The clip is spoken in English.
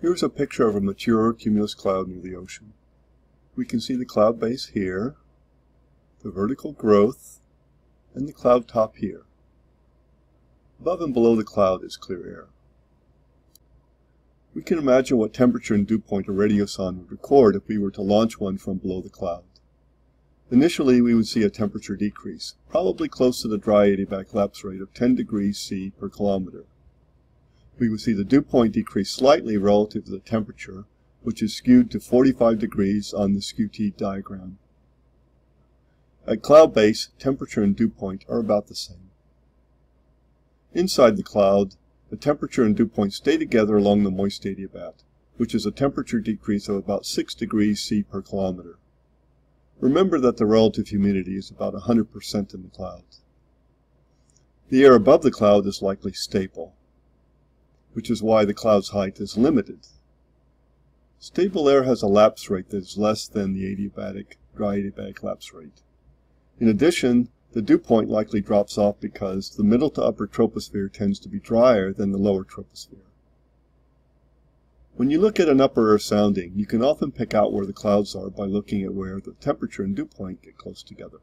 Here's a picture of a mature cumulus cloud near the ocean. We can see the cloud base here, the vertical growth, and the cloud top here. Above and below the cloud is clear air. We can imagine what temperature and dew point a radiosonde would record if we were to launch one from below the cloud. Initially, we would see a temperature decrease, probably close to the dry adiabatic lapse rate of 10 degrees C per kilometer. We would see the dew point decrease slightly relative to the temperature, which is skewed to 45 degrees on the Skew-T diagram. At cloud base, temperature and dew point are about the same. Inside the cloud, the temperature and dew point stay together along the moist adiabat, which is a temperature decrease of about 6 degrees C per kilometer. Remember that the relative humidity is about 100% in the cloud. The air above the cloud is likely stable, which is why the cloud's height is limited. Stable air has a lapse rate that is less than the adiabatic, dry adiabatic lapse rate. In addition, the dew point likely drops off because the middle to upper troposphere tends to be drier than the lower troposphere. When you look at an upper Earth sounding, you can often pick out where the clouds are by looking at where the temperature and dew point get close together.